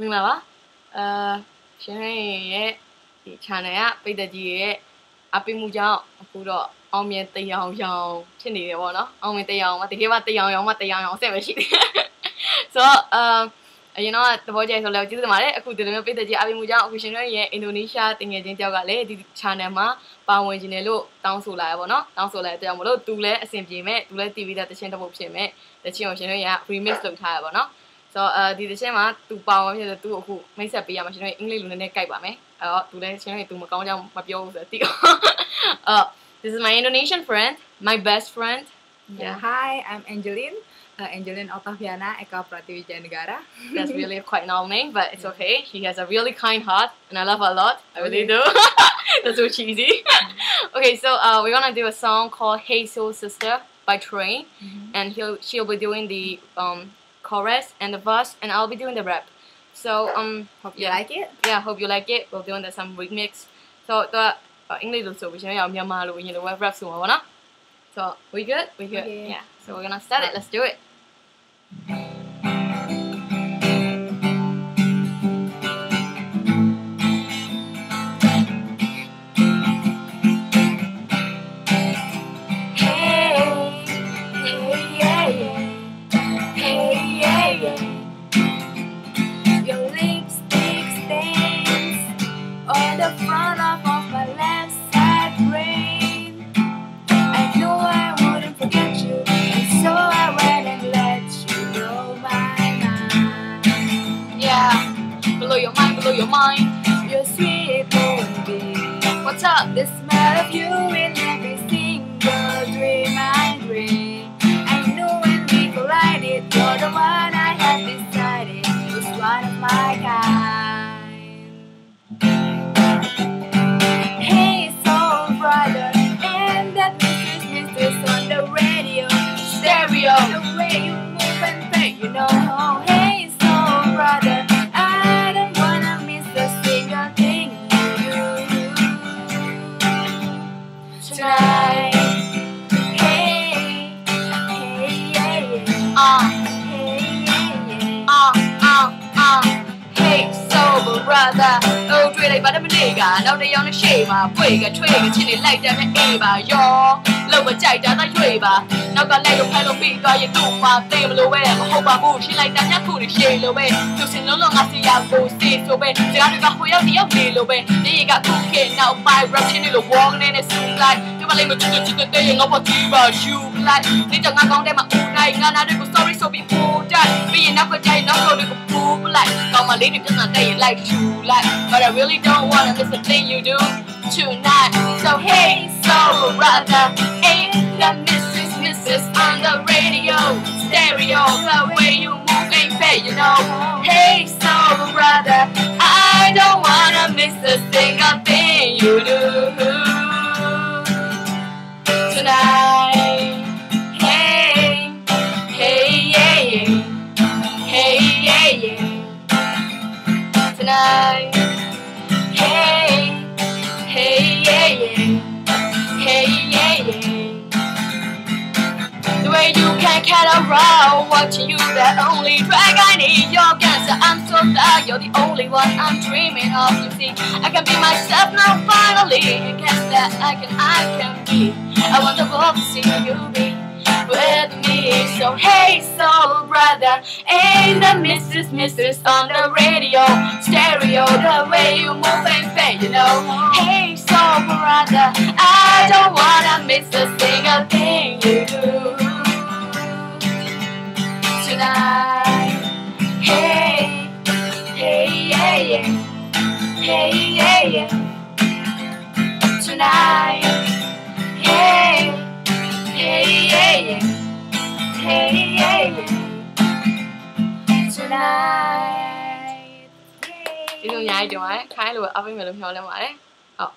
မင်္ဂလာပါအာရှင်ဟင်းရဲ့ဒီ channel ကပိတ်သက်ကြီးရဲ့အပိမှုကြောင့်အခုတော့အောင်မြင်တရားရောင်ဖြစ်နေတယ်ပေါ့နော်အောင်မြင်တရားရောင်မတကယ်မှတရားရောင်မှတရားရောင်ဆက်ပဲရှိတယ်ဆိုတော့အာအရင်တော့သဘောကျဆိုလည်းကျေးဇူးတင်ပါတယ်အခုဒီလိုမျိုးပိတ်သက်ကြီးအပိမှုကြောင့်အခုရှင်တို့ရဲ့အင်ဒိုနီးရှားတင်ငယ်ချင်းတယောက်ကလည်းဒီ channel မှာပါဝင်ခြင်းတယ်လို့တောင်းဆိုလာရပေါ့နော်တောင်းဆိုလာတဲ့အတွက်မလို့သူလည်းအဆင်ပြေမဲ့သူလည်း TV တဲ့တခြင်းတစ်ပုတ်ဖြစ်မဲ့တခြင်းကိုရှင်တို့ရ remix လုပ်ထားရပါတော့ ဆိုတော့အဲဒီတစ်ချက်မှာသူပါဝင်ဖြစ်တယ်သူအခုမိတ်ဆက်ပေးရမှာရှင်တို့အင်္ဂလိပ်လိုနည်းနည်းကြိုက်ပါမယ်အဲ့တော့သူလည်းရှင်တို့သူမကောင်းကြောင်မပြောဘူးဆိုတော့တိအောင်အော် this is my Indonesian friend my best friend Yeah, hi, I'm Angeline. Uh, Angeline Octaviana Eka Pratiwijaya Negara. that's really quite an old name but it's okay she has a really kind heart and I love her a lot I really do that's so cheesy okay so uh, we're gonna do a song called Hey Soul Sister by Train Mhm. and he'll she'll be doing the um chorus and the verse, and I'll be doing the rap. So um, hope you yeah. like it. Yeah, hope you like it. We'll be doing the some remix. So the uh, English also we should have Myanmar, we need to rap soon, So we good, we good. Okay. Yeah. So we're gonna start it. Let's do it. Blow your mind, blow your mind. You're sweet, baby. What's up? The smell of you in every single dream I dream. I know when we collided, you're the one I had decided was one of my kind. Hey, soul brother, and that mistress, mistress on the radio, stereo, the way you uh, uh. Hey, sober brother. အိုးတွေ့လိုက်ပါတဲ့မနေ့ကနောက်တစ်ယောက်နဲ့ရှေ့မှာပွေကထွေးကချင်းနေလိုက်တယ်နဲ့အေးပါရောလောက်မကြိုက်တာတော့ရွေပါနောက်ကလိုက်လို့ဖမ်းလို့ပြီးသွားရင်တို့မှသိမလို့ပဲမဟုတ်ပါဘူးရှင်းလိုက်တာညခုနေရှေ့လို့ပဲသူစင်လုံးလုံးငါစီရကိုစီဆိုပဲစကားတွေကဟိုရောက်ဒီရောက်နေလို့ပဲနေရကခုခေနောက်ပိုင်း rap ချင်းနေလို့ walk နေနဲ့ soon like Mà lên và lại chẳng đem mà u này Nga cũng sorry so bị chạy Vì nó có chạy nó không được cũng lại. Còn mà lý chắc là lại But I really don't wanna miss a thing you do tonight. So hey so rather Hey the missus missus on the radio Stereo the way you move ain't fair you know. Hey so rather I don't wanna miss a single thing you do Hey, hey, yeah, yeah. Hey, yeah, yeah. The way you can cat around, watching you the only drag I need your cancer. I'm so glad you're the only one I'm dreaming of. You see, I can be myself now finally. You can that I can, I can be. I want the to see you be with me. So hey, soul brother, ain't the Mrs. Mrs. on the radio, stereo, the way you move and play, you know. Hey, soul brother, I don't wanna miss a single thing you do tonight. night. Đi trong nhà chị mà, khai luôn, ở